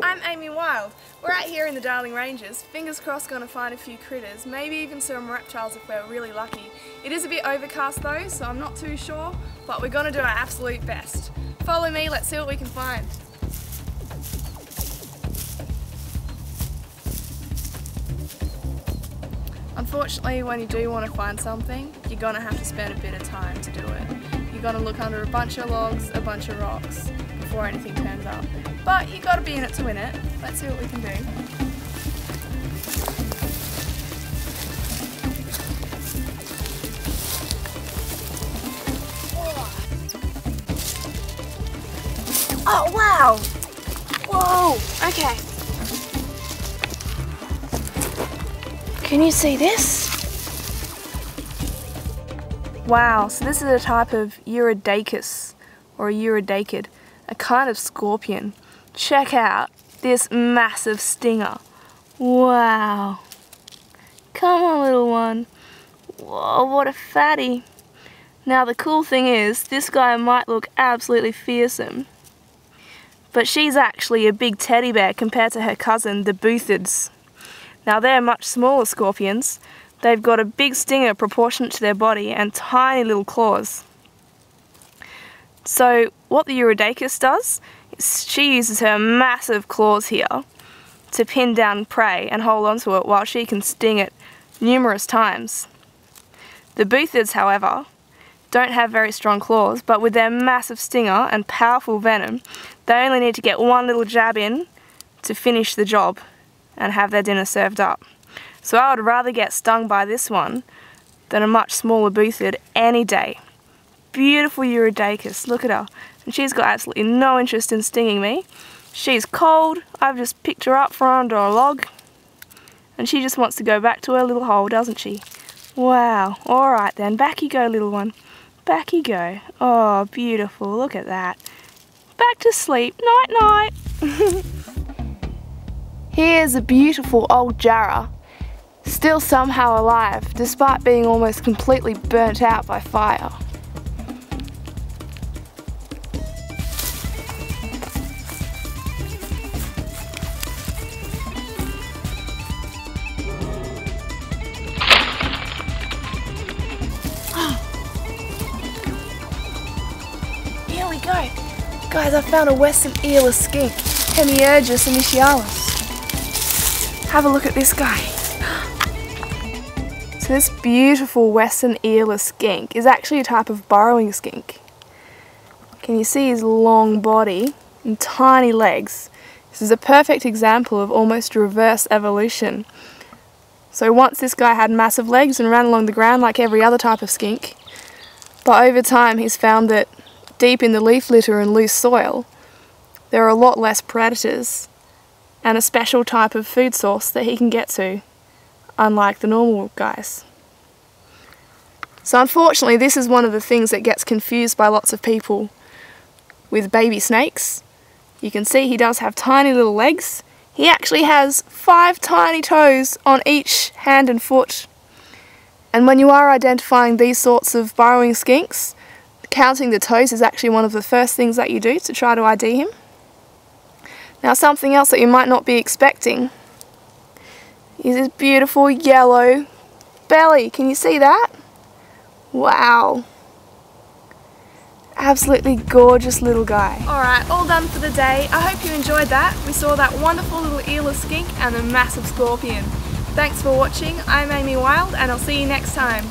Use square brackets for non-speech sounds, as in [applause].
I'm Amy Wild. We're out here in the Darling Ranges, fingers crossed gonna find a few critters, maybe even some reptiles if we're really lucky. It is a bit overcast though, so I'm not too sure, but we're gonna do our absolute best. Follow me, let's see what we can find. Unfortunately, when you do want to find something, you're gonna have to spend a bit of time to do it. You're gonna look under a bunch of logs, a bunch of rocks, before anything turns up. But you gotta be in it to win it. Let's see what we can do. Oh wow! Whoa! Okay. Can you see this? Wow, so this is a type of Urodacus, or Urodacid, a kind of scorpion. Check out this massive stinger. Wow. Come on, little one. Whoa, what a fatty. Now the cool thing is, this guy might look absolutely fearsome, but she's actually a big teddy bear compared to her cousin, the Buthids. Now they're much smaller scorpions. They've got a big stinger proportionate to their body and tiny little claws. So what the Urodacus does she uses her massive claws here to pin down prey and hold onto it while she can sting it numerous times. The Buthids, however, don't have very strong claws, but with their massive stinger and powerful venom, they only need to get one little jab in to finish the job and have their dinner served up. So I would rather get stung by this one than a much smaller Buthid any day. Beautiful Urodacus, look at her. And she's got absolutely no interest in stinging me. She's cold, I've just picked her up from under a log, and she just wants to go back to her little hole, doesn't she? Wow, alright then, back you go little one. Back you go. Oh, beautiful. Look at that. Back to sleep. Night, night. [laughs] Here's a beautiful old Jarrah, still somehow alive, despite being almost completely burnt out by fire. Here we go. Guys, I found a western earless skink, Hemiergis initialis. Have a look at this guy. [gasps] So this beautiful western earless skink is actually a type of burrowing skink. Can you see his long body and tiny legs? This is a perfect example of almost reverse evolution. So once this guy had massive legs and ran along the ground like every other type of skink, but over time he's found that deep in the leaf litter and loose soil, there are a lot less predators and a special type of food source that he can get to, unlike the normal guys. So unfortunately this is one of the things that gets confused by lots of people with baby snakes. You can see he does have tiny little legs. He actually has five tiny toes on each hand and foot. And when you are identifying these sorts of burrowing skinks, counting the toes is actually one of the first things that you do to try to ID him. Now something else that you might not be expecting is his beautiful yellow belly. Can you see that? Wow. Absolutely gorgeous little guy. Alright, all done for the day. I hope you enjoyed that. We saw that wonderful little earless skink and the massive scorpion. Thanks for watching. I'm Amy Wild and I'll see you next time.